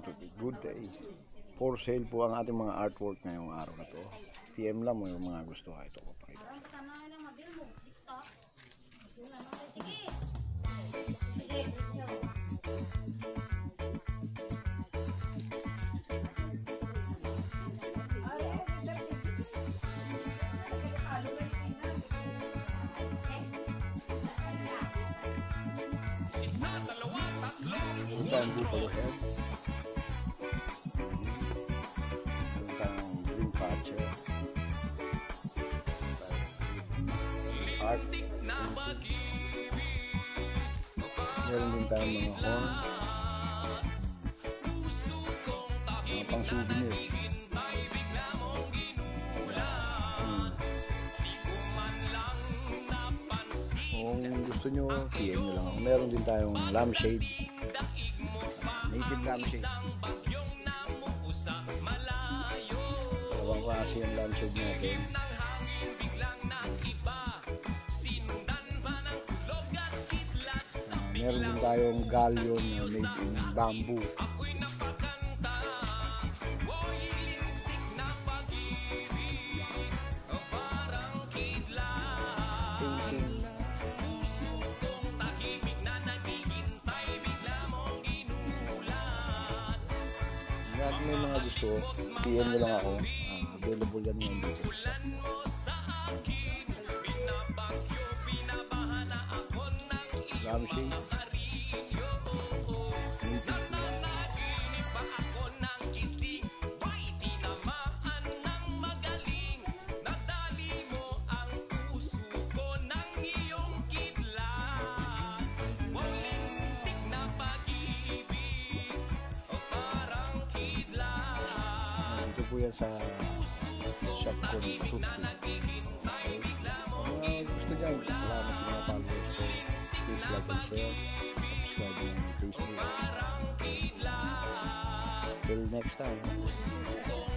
kapatid, good day. For sale po ang ating mga artwork ngayong araw na to. PM lang mo yung mga gusto ka ito. Papakita. Parang tama na Art. Meron din tayong mga horn. Mga pang souvenir. Kung gusto nyo, PM nyo lang ako. Meron din tayong lampshade. Native lampshade. Dalawang klase yung lampshade natin. Meron din tayong galleon na made in bamboo. Lahat may mga gusto, PM nyo lang ako. Ah, available yan ngayon dito Ah, Ito po yan sa shop ko ni Tutu. Okay. Mga gusto dyan, salamat sa mga like and share. Subscribe ng Facebook. Till next time.